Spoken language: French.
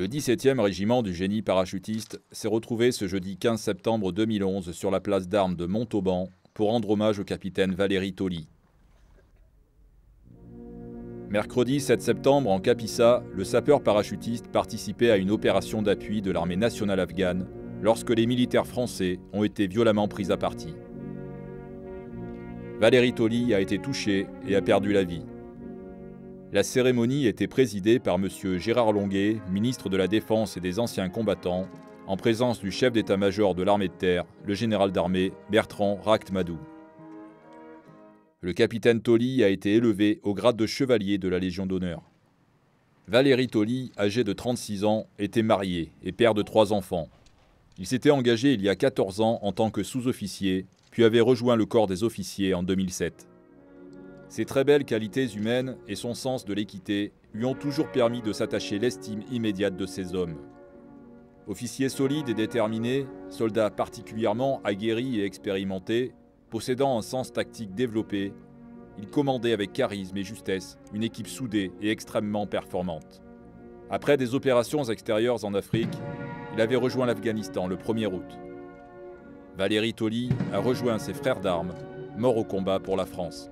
Le 17e régiment du génie parachutiste s'est retrouvé ce jeudi 15 septembre 2011 sur la place d'armes de Montauban pour rendre hommage au capitaine Valéry Tolly. Mercredi 7 septembre, en Capissa, le sapeur parachutiste participait à une opération d'appui de l'armée nationale afghane lorsque les militaires français ont été violemment pris à partie. Valéry Tolly a été touché et a perdu la vie. La cérémonie était présidée par M. Gérard Longuet, ministre de la Défense et des Anciens combattants, en présence du chef d'état-major de l'armée de terre, le général d'armée Bertrand Rachtmadou. Le capitaine Tolly a été élevé au grade de chevalier de la Légion d'honneur. Valéry Tolly, âgé de 36 ans, était marié et père de trois enfants. Il s'était engagé il y a 14 ans en tant que sous-officier, puis avait rejoint le corps des officiers en 2007. Ses très belles qualités humaines et son sens de l'équité lui ont toujours permis de s'attacher l'estime immédiate de ses hommes. Officier solide et déterminé, soldat particulièrement aguerri et expérimenté, possédant un sens tactique développé, il commandait avec charisme et justesse une équipe soudée et extrêmement performante. Après des opérations extérieures en Afrique, il avait rejoint l'Afghanistan le 1er août. Valéry Tolly a rejoint ses frères d'armes, morts au combat pour la France.